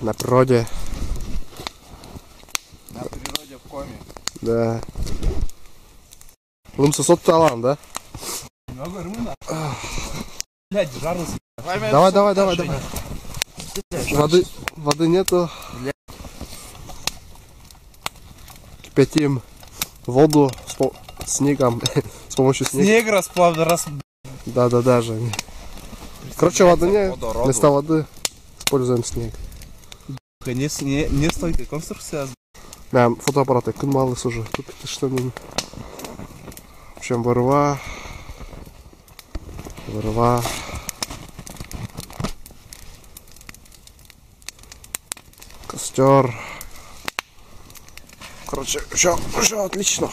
на природе. На природе в коме. Да. Лымса сот талан, да? Много румына. Блядь, жару с- Давай, Давай, давай, давай, давай. Воды, воды нету. Кипятим воду с по- снегом, с помощью снега. Снег расплав, рас... Да, да, да, Жень. Короче, воды нет. Вместо воды используем снег. Не, не, не стойкая конструкция. Мен фотоаппараты күн малыс уже. Тут что не... В общем, вырва. Вырва. Костер. Короче, все, все отлично.